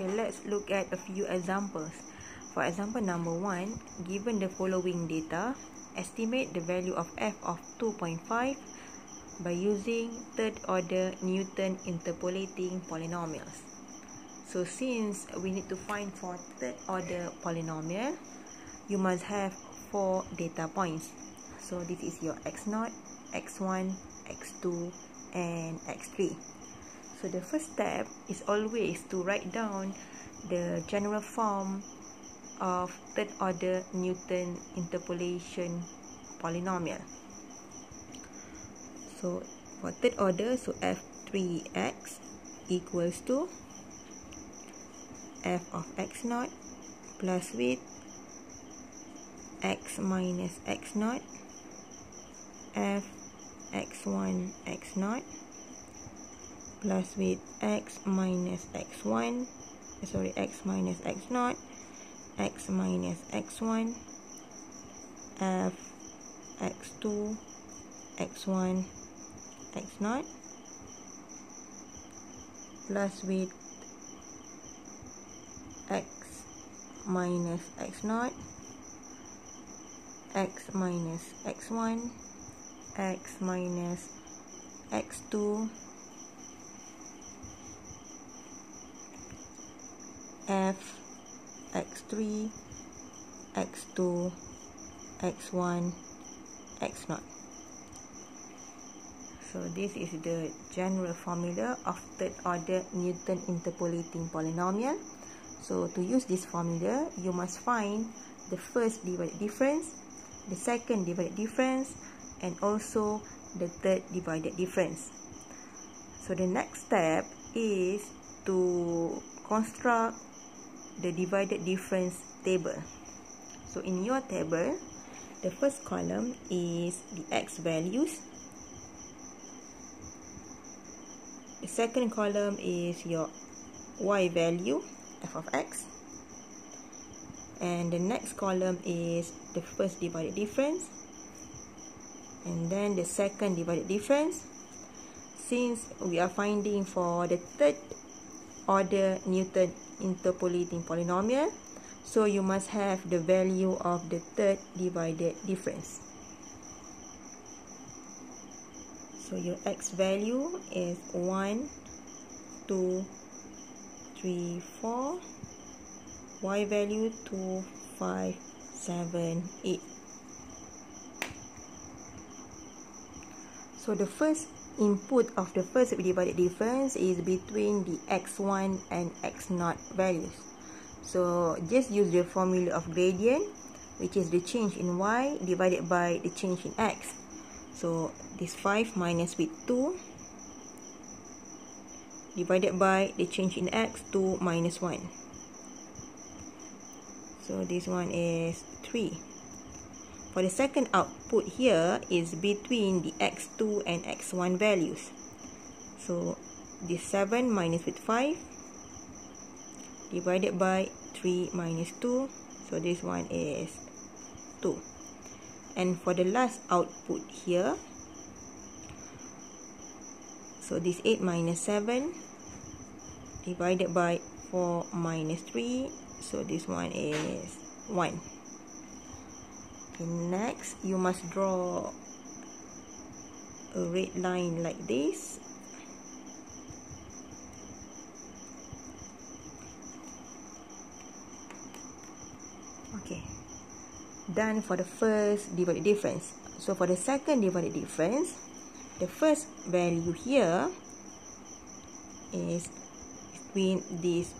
Okay, let's look at a few examples. For example, number one, given the following data, estimate the value of f of 2.5 by using third order Newton interpolating polynomials. So since we need to find for third order polynomial, you must have four data points. So this is your x0, x1, x2 and x3. So the first step is always to write down the general form of third order Newton interpolation polynomial. So for third order, so f3x equals to f of x naught plus with x minus x naught f x1 x naught plus with x minus x1 eh, sorry x minus x naught x minus x1 f x2 x1 x naught plus with x minus x naught x minus x1 x minus x2 f x3 x2 x1 x0 so this is the general formula of third order Newton interpolating polynomial. So to use this formula you must find the first divided difference the second divided difference and also the third divided difference. So the next step is to construct the divided difference table. So in your table, the first column is the x values. The second column is your y value, f of x. And the next column is the first divided difference. And then the second divided difference. Since we are finding for the third order Newton interpolating polynomial. So you must have the value of the third divided difference. So your x value is 1, 2, 3, 4. Y value 2, 5, 7, 8. So the first input of the first divided difference is between the x1 and x0 values. So just use the formula of gradient which is the change in y divided by the change in x. So this 5 minus with 2 divided by the change in x 2 minus 1. So this one is 3. For the second output here is between the x2 and x1 values. So this 7 minus with 5 divided by 3 minus 2. So this one is 2. And for the last output here, so this 8 minus 7 divided by 4 minus 3. So this one is 1. Okay, next you must draw a red line like this. Okay. Done for the first divided difference. So for the second divided difference, the first value here is between these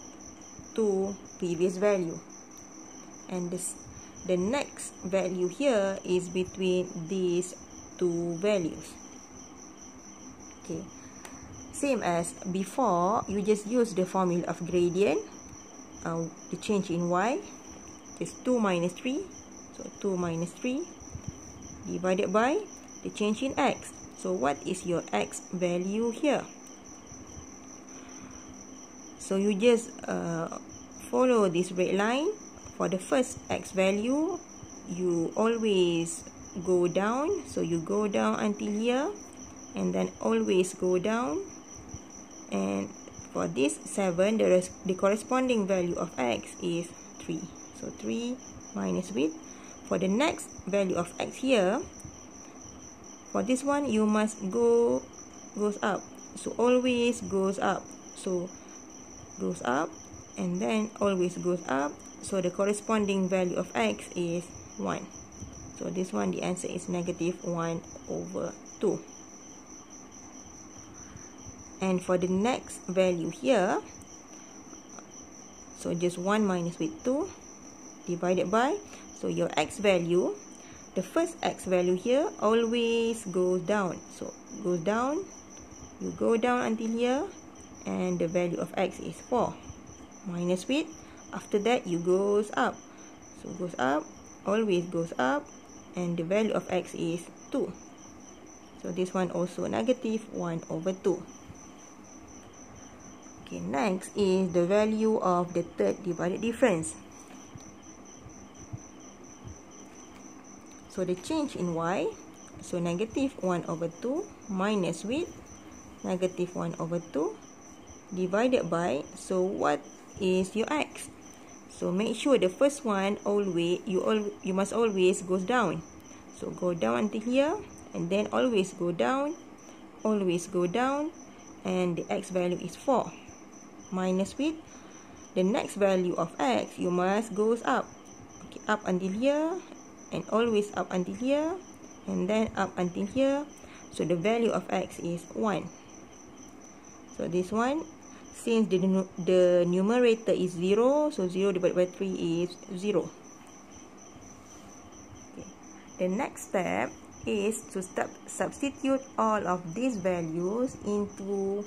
two previous value. And this the next value here is between these two values. Okay. Same as before you just use the formula of gradient uh, the change in y is 2 minus 3 so 2 minus 3 divided by the change in x. So what is your x value here? So you just uh, follow this red line for the first x value you always go down so you go down until here and then always go down and for this 7, the, the corresponding value of x is 3. So 3 minus with. For the next value of x here, for this one, you must go goes up. So always goes up. So goes up and then always goes up. So the corresponding value of x is 1. So this one, the answer is negative 1 over 2. And for the next value here, so just 1 minus with 2 divided by, so your x value, the first x value here always goes down. So goes down, you go down until here, and the value of x is 4. Minus with, after that you goes up. So goes up, always goes up, and the value of x is 2. So this one also negative 1 over 2. Okay, next is the value of the third divided difference. So the change in y, so negative 1 over 2 minus with negative 1 over 2 divided by, so what is your x? So make sure the first one always you all you must always goes down. So go down until here and then always go down, always go down and the x value is 4 minus with the next value of x you must goes up. Okay, up until here and always up until here and then up until here. So the value of x is 1 so this one since the the numerator is 0 so 0 divided by 3 is 0 okay. the next step is to substitute all of these values into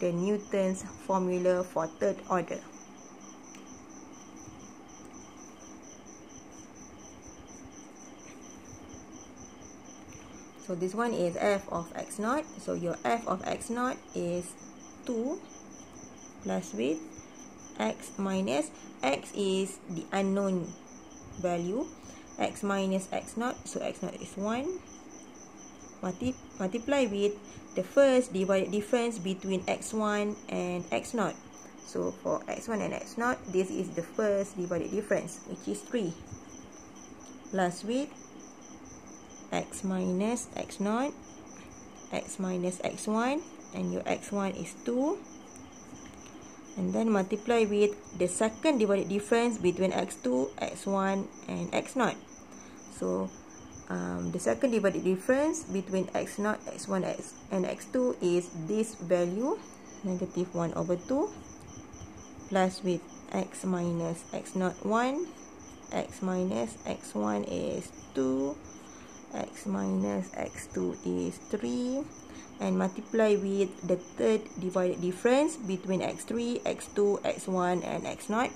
the Newton's formula for third order. So this one is f of x naught. So your f of x naught is 2 plus with x minus x is the unknown value. x minus x naught. So x naught is 1. Multi multiply with the first divided difference between x1 and x0. So for x1 and x0, this is the first divided difference, which is 3. Plus with x minus x0, x minus x1, and your x1 is 2. And then multiply with the second divided difference between x2, x1, and x0. So um, the second divided difference between x0, x1 x, and x2 is this value, negative 1 over 2, plus with x minus x0, 1, x minus x1 is 2, x minus x2 is 3, and multiply with the third divided difference between x3, x2, x1, and x0,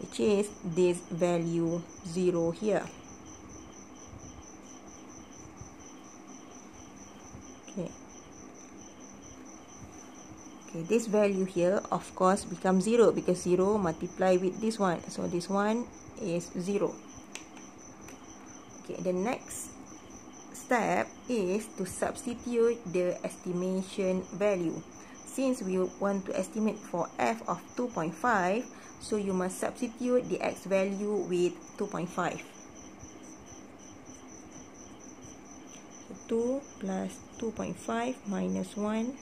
which is this value 0 here. Okay, this value here, of course, becomes 0 because 0 multiply with this one. So, this one is 0. Okay, the next step is to substitute the estimation value. Since we want to estimate for f of 2.5, so you must substitute the x value with 2.5. 2 plus 2.5 minus 1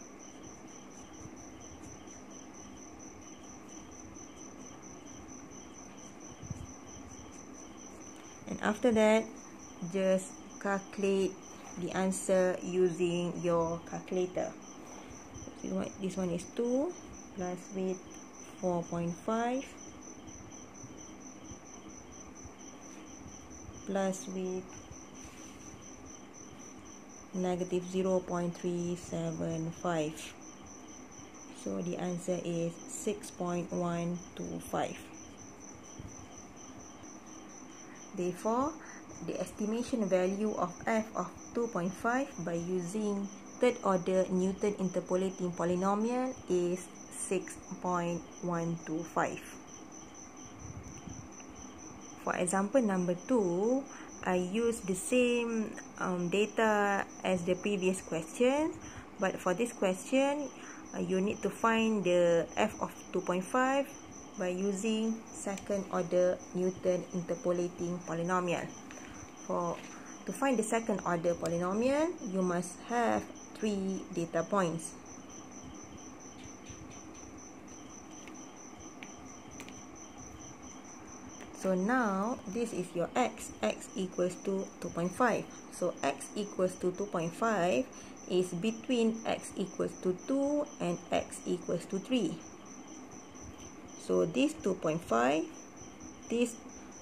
and after that just calculate the answer using your calculator. This one is 2 plus with 4.5 plus with negative 0.375 so the answer is 6.125 Therefore, the estimation value of f of 2.5 by using third order Newton interpolating polynomial is 6.125. For example number 2, I use the same um, data as the previous question, but for this question, uh, you need to find the f of 2.5 by using second order Newton interpolating polynomial. For to find the second order polynomial, you must have three data points. So now this is your x. x equals to 2.5. So x equals to 2.5 is between x equals to 2 and x equals to 3. So this 2.5, this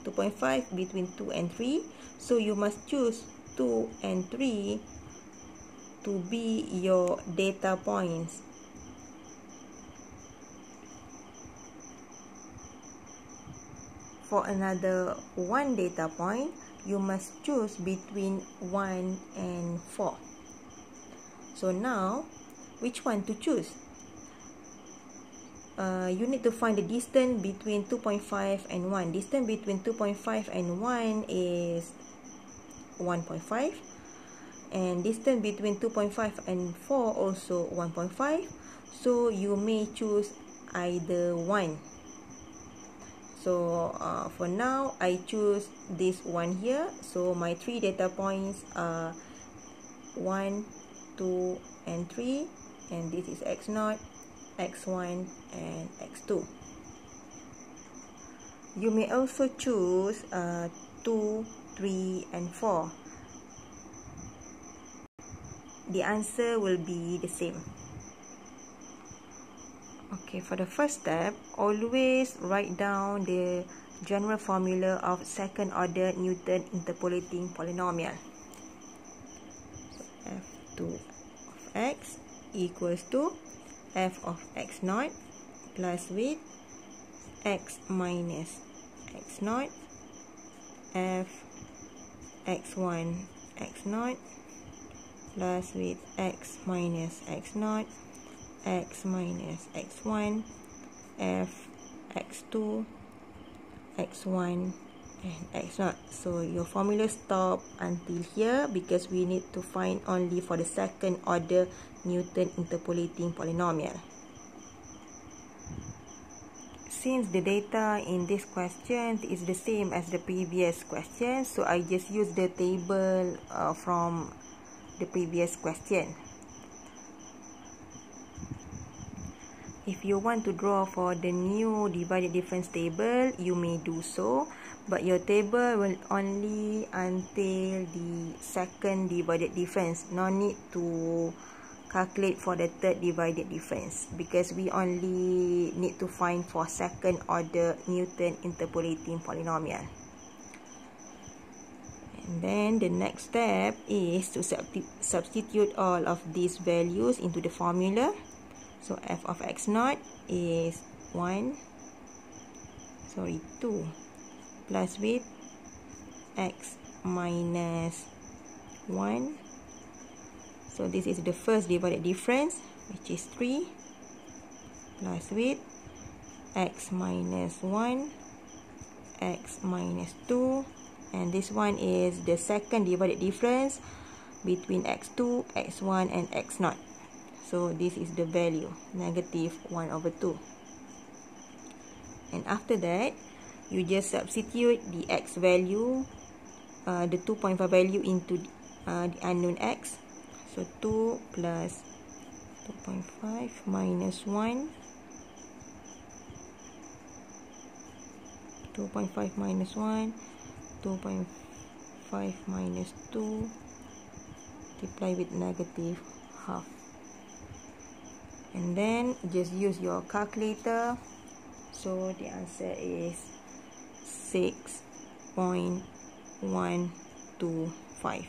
2.5 between 2 and 3. So you must choose 2 and 3 to be your data points. For another one data point, you must choose between 1 and 4. So now, which one to choose? Uh, you need to find the distance between 2.5 and 1. Distance between 2.5 and 1 is 1.5. And distance between 2.5 and 4 also 1.5. So you may choose either one. So uh, for now, I choose this one here. So my three data points are 1, 2, and 3. And this is x0, x1, and x2. You may also choose uh, 2, 3, and 4. The answer will be the same. Okay, for the first step, always write down the general formula of second order Newton interpolating polynomial. So f2 of x equals to f of x naught plus with x minus x naught f x1 x naught plus with x minus x naught x minus x1 f x2 x1 and x0 so your formula stop until here because we need to find only for the second order Newton interpolating polynomial. Since the data in this question is the same as the previous question so I just use the table uh, from the previous question. If you want to draw for the new divided difference table you may do so but your table will only until the second divided difference. No need to calculate for the third divided difference. Because we only need to find for second order Newton interpolating polynomial. And then the next step is to substitute all of these values into the formula. So f of x naught is 1, sorry 2 plus with x minus 1. So this is the first divided difference which is 3 plus with x minus 1, x minus 2 and this one is the second divided difference between x2, x1 and x0. So this is the value, negative 1 over 2. And after that, you just substitute the x value, uh, the 2.5 value into uh, the unknown x. So 2 plus 2.5 minus 1. 2.5 minus 1. 2.5 minus 2. Multiply with negative half and then just use your calculator so the answer is 6.125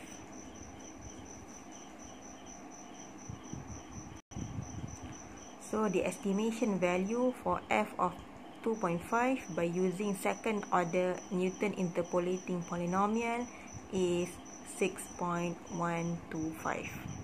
so the estimation value for f of 2.5 by using second order Newton interpolating polynomial is 6.125